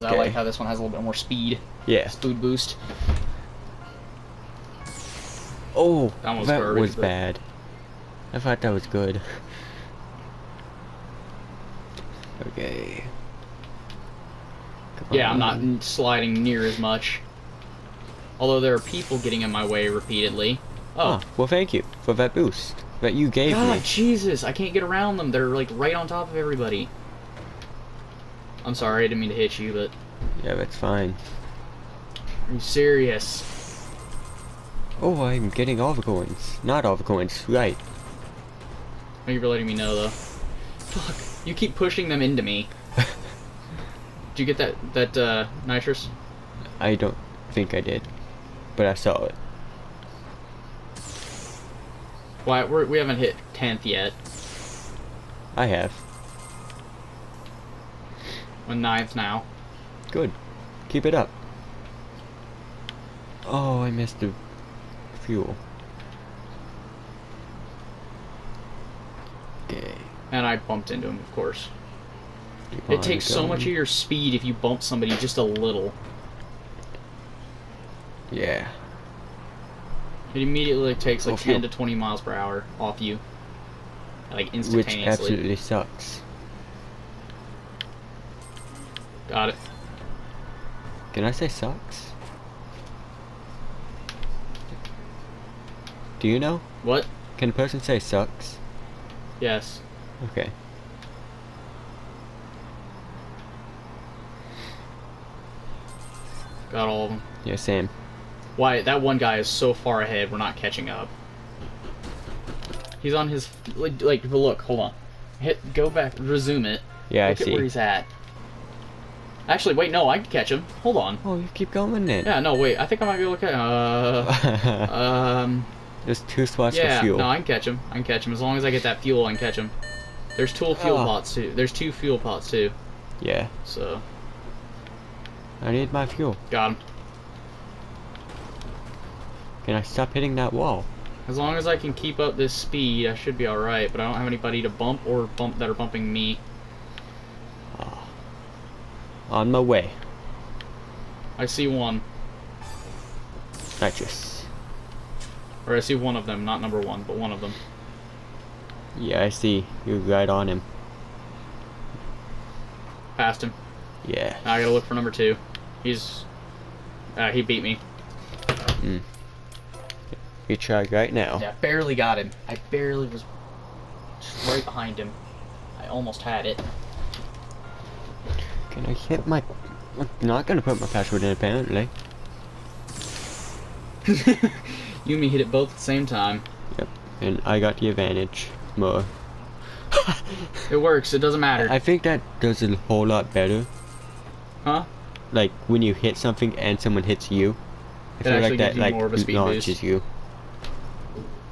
I like how this one has a little bit more speed. Yeah. Speed boost. Oh, That was that garbage, was but- bad. I thought that was good. Okay. Come Yeah, I'm not sliding near as much. Although there are people getting in my way repeatedly. Oh, Oh, well, thank you for that boost that you gave God, me. Jesus! I can't get around them. They're like right on top of everybody. I'm sorry, I didn't mean to hit you, but Yeah, that's fine. are you serious? Oh, I'm getting all the coins. Not all the coins, right. Thank you for letting me know, though. Fuck! You keep pushing them into me. Did you get that that uh, nitrous? I don't think I did, but I saw it. Why we're, we haven't hit tenth yet. I have. We're ninth now. Good. Keep it up. Oh, I missed the fuel. Okay. And I bumped into him, of course. keep It on takes so much of your speed if you bump somebody just a little. Yeah. It immediately takes like Oh, 10 fuel. to 20 miles per hour off you. Like instantaneously. Which absolutely sucks. Got it. Can I say sucks? Do you know? What? Can a person say sucks? Yes. Okay. Got all of them. Yeah, same. Why, that one guy is so far ahead, we're not catching up. He's on his. Like, like look, hold on. Hit, go back, resume it. Yeah, look I at where he's at. Actually, wait, no, I can catch him. Hold on. Oh, you keep going then. Yeah, no, wait, I think I might be able to catch Uh. Um. There's two spots Yeah, for fuel. Yeah, no, I can catch him. I can catch him as long as I get that fuel. I can catch him. There's two fuel Ah. pots too. There's two fuel pots too. Yeah. So I need my fuel. got him. Can I stop hitting that wall? As long as I can keep up this speed, I should be all right. But I don't have anybody to bump or bump that are bumping me. On my way. I see one, Nitrous. or I see one of them, not number one, but one of them. Yeah, I see. You're right on him. Passed him. Yeah. Now I gotta look for number two. He's. Uh, he beat me. You try right now. Yeah, barely got him. I barely was just right behind him. I almost had it. Can I hit my... I'm not gonna put my password in apparently. You and me hit it both at the same time. Yep. And I got the advantage. More. It works. It doesn't matter. I think that does a whole lot better. Huh? Like when you hit something and someone hits you. I feel like that like more of a speed launches boost. you.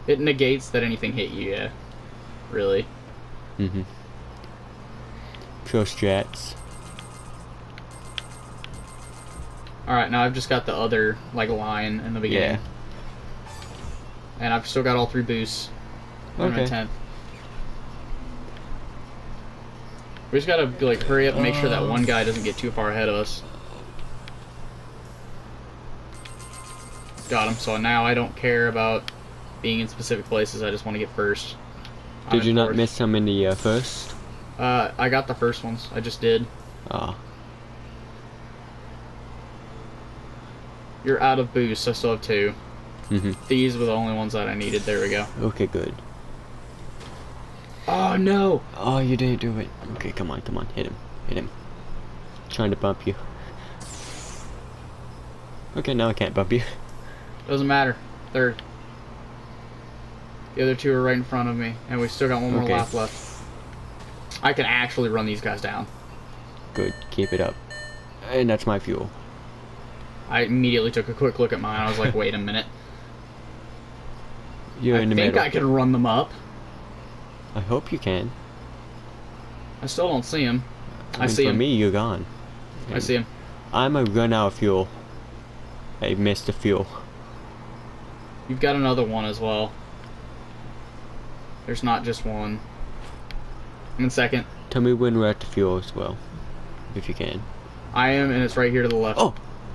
It negates that anything hit you. Yeah. Really. Mm-hmm. Pro strats. All right. Now I've just got the other like line in the beginning. Yeah. And I've still got all three boosts. Okay. at 10th. We just gotta like hurry up and make sure that one guy doesn't get too far ahead of us. Got him. So now I don't care about being in specific places. I just want to get first. I'm Did you not fourth. miss some in the uh, first? Uh, I got the first ones. I just did. Ah. You're out of boost. I still have two. Mm-hmm. These were the only ones that I needed. There we go. Okay, good. Oh no! Oh, you didn't do it. Okay, come on, come on. Hit him. Hit him. Trying to bump you. Okay, now I can't bump you. Doesn't matter. Third. The other two are right in front of me, and we still got one more Okay. lap left. I can actually run these guys down. Good. Keep it up. And that's my fuel. I immediately took a quick look at mine. I was like, wait a minute. You're I in the middle. I think I can run them up. I hope you can. I still don't see him. I, mean, see for him. me, you're gone. I see him. I'm a run out of fuel. I missed the fuel. You've got another one as well. There's not just one. I'm in second. Tell me when we're at the fuel as well, if you can. I am, and it's right here to the left. Oh.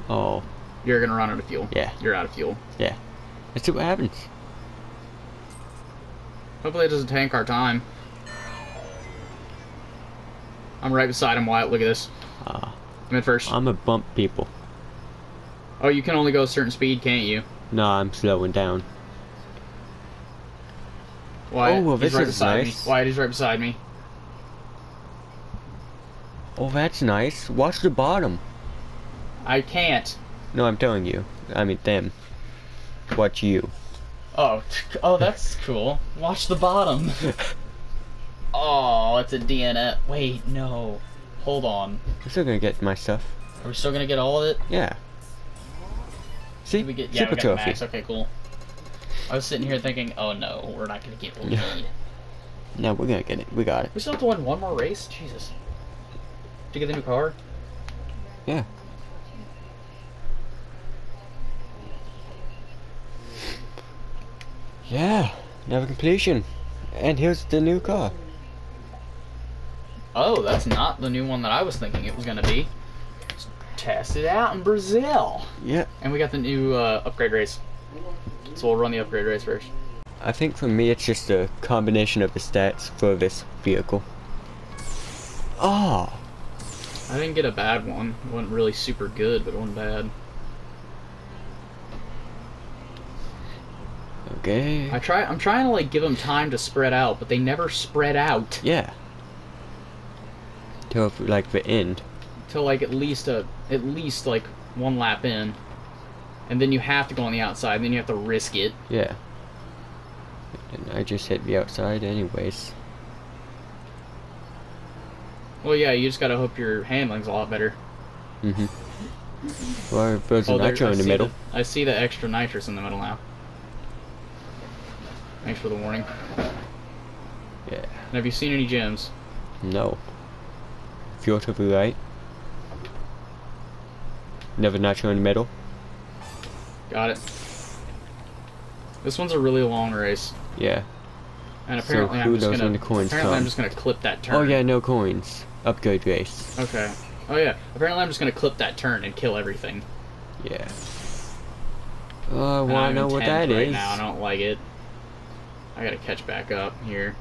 Oh, You're gonna run out of fuel. yeah. You're out of fuel. Yeah. Let's see what happens. Hopefully it doesn't tank our time. I'm right beside him, Wyatt. Look at this. Ah, I'm in first. I'm a bump people. Oh, you can only go a certain speed, can't you? No, I'm slowing down. Wyatt, Oh, well, this right is beside nice. me. Wyatt, he's right beside me. Oh, that's nice. Watch the bottom. I can't. No, I'm telling you. I mean them. Watch you. Oh, oh, that's cool. Watch the bottom. oh, it's a DNF. Wait, no. Hold on. I'm still gonna get my stuff. Are we still gonna get all of it? Yeah. See? Did we get yeah, Super we got trophy. max. Okay, cool. I was sitting here thinking, oh no, we're not gonna get what we need. No, we're gonna get it. We got it. We still have to win one more race. Jesus. Did you get the new car? Yeah. Yeah. Never completion. And here's the new car. Oh, that's not the new one that I was thinking it was gonna be. Let's test it out in Brazil. Yeah. And we got the new uh, upgrade race. So we'll run the upgrade race first. I think for me it's just a combination of the stats for this vehicle. Oh. I didn't get a bad one. It wasn't really super good, but it wasn't bad. Okay. I try. I'm trying to like give them time to spread out, but they never spread out Yeah. Till like the end. till like at least a at least like one lap in, and then you have to go on the outside. And then you have to risk it. Yeah. And I just hit the outside anyways. Well, yeah, you just gotta hope your handling's a lot better. Mm-hmm. Or there's Oh, there- nitro I in the see middle. I see the extra nitrous in the middle now. Thanks for the warning. Yeah. And have you seen any gems? No. Fuel to the right. Never nitro in the middle. Got it. This one's a really long race, Yeah. and So apparently who I'm just gonna when the coins apparently I'm just gonna clip that turn. Oh yeah, no coins. Upgrade race. Okay. Oh yeah. Apparently I'm just gonna clip that turn and kill everything. Yeah. Oh, I And wanna I'm know what 10th that right is. now. I don't like it. I gotta catch back up here.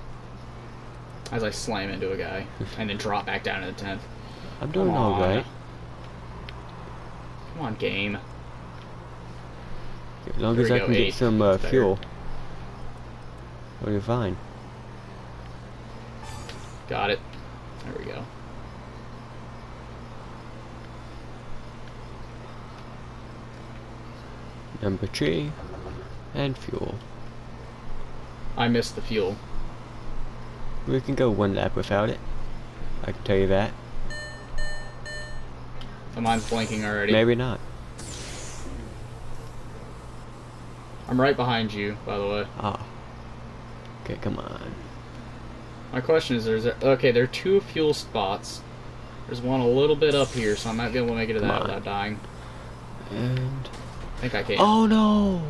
As I slam into a guy and then drop back down to the tenth. I'm doing Come alright. Come on, game. As long as I can get some uh, fuel. Oh, you're fine. Got it. There we go. Number three. And fuel. I missed the fuel. We can go one lap without it. I can tell you that. So mine's blinking already. Maybe not. I'm right behind you, by the way. Ah. Okay, come on. My question is, there's a, okay, there are two fuel spots. There's one a little bit up here, so I might be able to make it to Come that on. without dying. And I think I can. oh no!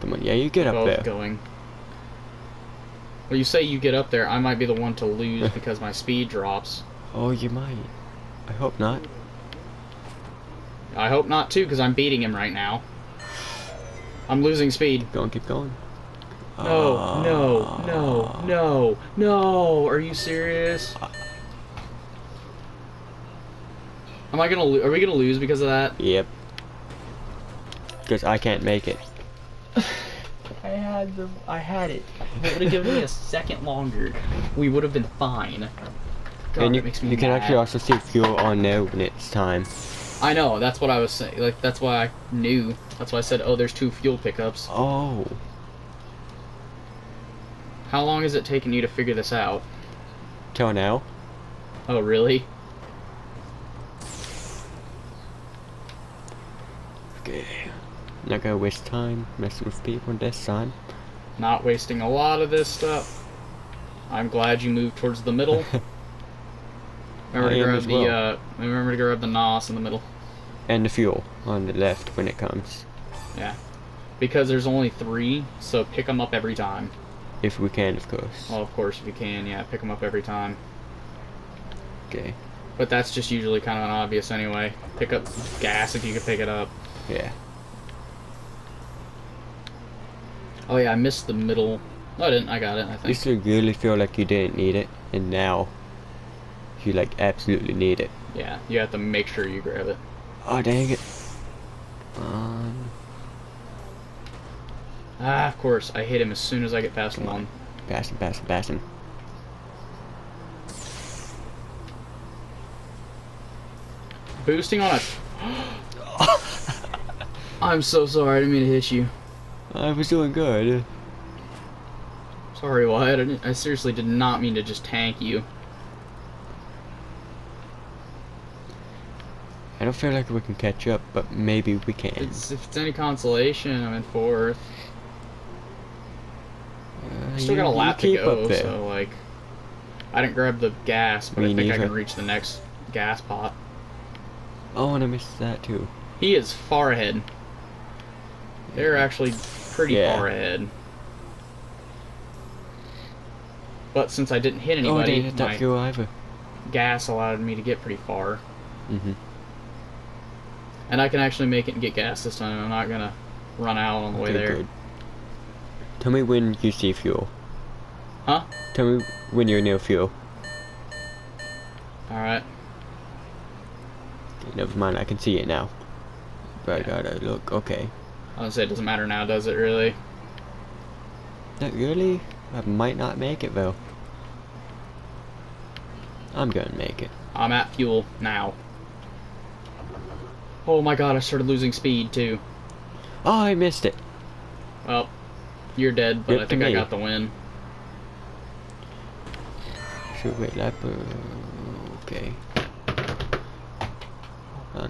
Come on, yeah, you get up Both there. going. Well, you say you get up there, I might be the one to lose because my speed drops. Oh, you might. I hope not. I hope not too, because I'm beating him right now. I'm losing speed. Keep going, keep going. No, no, Ah. no, no, no. Are you serious? Am I gonna? Are we gonna lose because of that? Yep. Because I can't make it. I had the. I had it. If it would have given me a second longer, we would have been fine. God, and you, you can actually also see fuel on there when it's time. I know. That's what I was saying. Like that's why I knew. That's why I said, "Oh, there's two fuel pickups." Oh. How long is it taking you to figure this out? Till now. Oh, really? Okay. Not gonna waste time messing with people this time. Not wasting a lot of this stuff. I'm glad you moved towards the middle. Remember I to grab the well. uh, remember to grab the nos in the middle. And the fuel on the left when it comes. Yeah. Because there's only three, so pick them up every time. If we can, of course. Well, of course, if you can, yeah, pick them up every time. Okay. But that's just usually kind of an obvious anyway. Pick up gas if you can pick it up. Yeah. Oh yeah, I missed the middle. No, I didn't. I got it. I think. Used to really feel like you didn't need it, and now you like absolutely need it. Yeah, you have to make sure you grab it. Oh dang it. Um. Ah, of course. I hit him as soon as I get past Come on. Pass him, pass him, pass him. Boosting on a. I'm so sorry. I didn't mean to hit you. I was doing good. Sorry, Wyatt. I, didn't, I seriously did not mean to just tank you. Don't feel like we can catch up, but maybe we can. It's, if it's any consolation, I'm in fourth. Uh, I still got a lap to go, so like, I didn't grab the gas, but I Me think I can reach the next gas pot. Oh, and I missed that too. He is far ahead. They're actually pretty Yeah. far ahead. But since I didn't hit anybody, oh, I anybody, didn't hit my gas allowed me to get pretty far. Mm-hmm. And I can actually make it and get gas this time. I'm not gonna run out on the way Okay, there. good. Tell me when you see fuel. Huh? Tell me when you're near fuel. Alright. Okay, never mind, I can see it now. But Yeah. I gotta look. Okay. Say it doesn't matter now, does it really? Not really. I might not make it though. I'm gonna make it. I'm at fuel now. Oh my god, I started losing speed too. Oh, I missed it. Well, you're dead, but Yep, I think I got the win. Should wait lap. uh, Okay.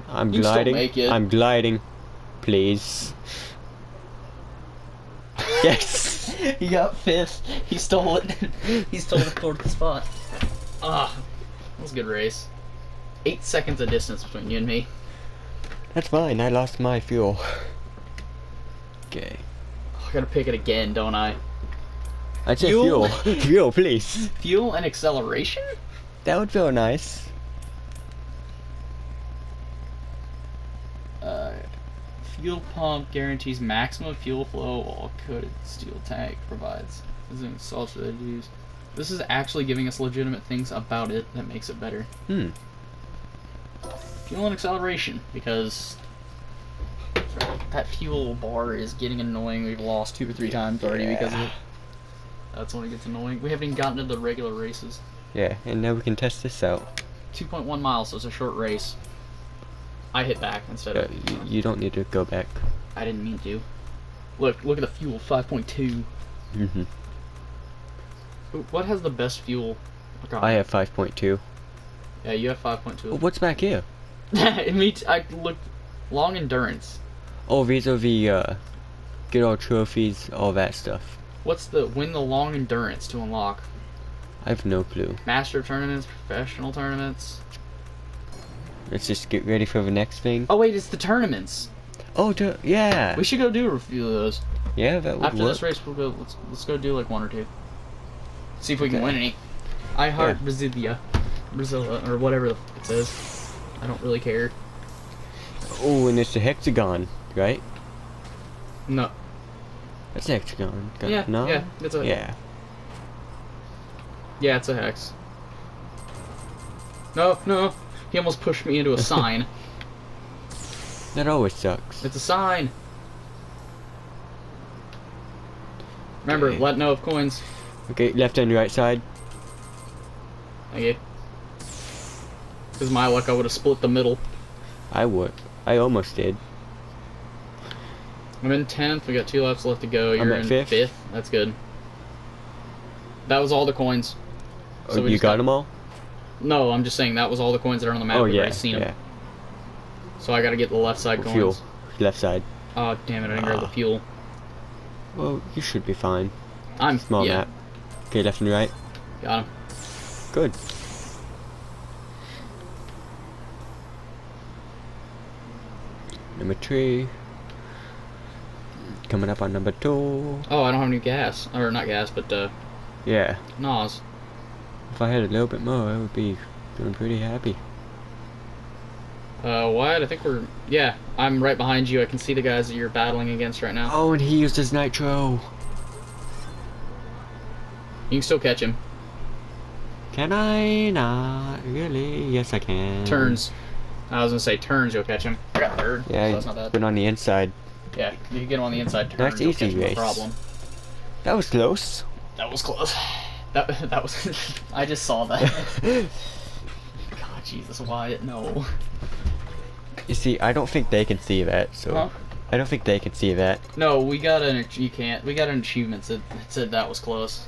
I'm You gliding. I'm gliding. Please. yes. he got fifth. He stole it. he stole the fourth spot. Ah, that was a good race. Eight seconds of distance between you and me. That's fine. I lost my fuel. Okay. I gotta pick it again, don't I? I said Fuel? fuel. fuel, please. Fuel and acceleration? That would feel nice. Uh, fuel pump guarantees maximum fuel flow while coated steel tank provides. This is sauce that I use. This is actually giving us legitimate things about it that makes it better. Hmm. Fuel and acceleration, because that fuel bar is getting annoying. We've lost two or three times already because of it. That's when it gets annoying. We haven't even gotten to the regular races. Yeah, and now we can test this out. 2.1 miles, so it's a short race. I hit back instead Uh, of. y- you don't need to go back. I didn't mean to. Look, look at the fuel, 5.2. Mm-hmm. What has the best fuel? I have 5.2. Yeah, you have Oh, 5.2. what's back here? Me, I looked. Long endurance. Oh, these are the, uh, get all trophies, all that stuff. What's the win the long endurance to unlock? I have no clue. Master tournaments, professional tournaments. Let's just get ready for the next thing. Oh wait, it's the tournaments. Oh, yeah. We should go do a few of those. yeah, that would After work. this race, we'll go. Let's let's go do like one or two. See if we can win any. I heart Yeah. Brasilia, or whatever the it says. I don't really care. Oh, and it's a hexagon, right? No. That's a hexagon. Yeah. No? Yeah. It's a. Yeah. Yeah, it's a hex. No, no. He almost pushed me into a sign. That always sucks. It's a sign. Remember, Okay. let know of coins. Okay, left and right side. Thank Because my luck, I would have split the middle. I would. I almost did. I'm in 10th. We got two laps left to go. You're in fifth. 5th. That's good. That was all the coins. Oh, So we you got got- them all? No, I'm just saying that was all the coins that are on the map. oh, We've yeah. seen 'em. yeah. So I gotta get the left side Oh, coins. fuel. Left side. Oh, damn it. I didn't grab the Ah. fuel. Well, you should be fine. I'm. Small yeah. map. Okay, left and right. Got him. Good. Number three. coming up on number two. Oh, I don't have any gas. Or not gas, but uh, Yeah. NOS. If I had a little bit more, I would be doing pretty happy. Uh, Wyatt, I think we're... Yeah, I'm right behind you. I can see the guys that you're battling against right now. Oh, and he used his nitro. You can still catch him. Can I not really? Yes, I can. Turns. I was gonna say turns, you'll catch him. I got third, so Yeah, that's not bad. but on the inside. Yeah, you can get him on the inside turns, Nice, you'll easy catch no race. problem. That was close. That was close. That, that was... I just saw that. God, Jesus, Wyatt, no. You see, I don't think they can see that, so Huh? I don't think they can see that. No, we got an... You can't. We got an achievement that that said that was close.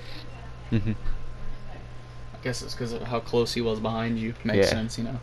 Mhm. I guess it's because of how close he was behind you. Makes Yeah. sense, you know.